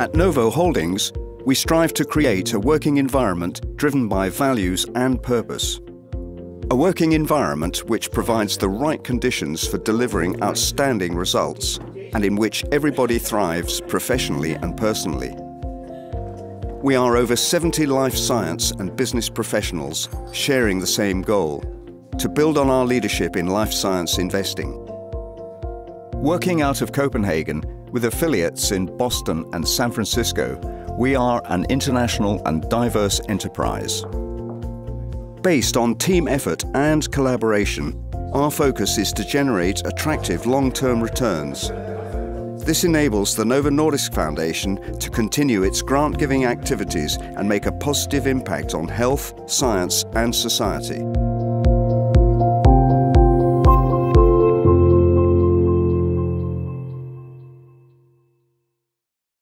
At Novo Holdings, we strive to create a working environment driven by values and purpose. A working environment which provides the right conditions for delivering outstanding results and in which everybody thrives professionally and personally. We are over 70 life science and business professionals sharing the same goal to build on our leadership in life science investing. Working out of Copenhagen with affiliates in Boston and San Francisco, we are an international and diverse enterprise. Based on team effort and collaboration, our focus is to generate attractive long-term returns. This enables the Novo Nordisk Foundation to continue its grant-giving activities and make a positive impact on health, science and society.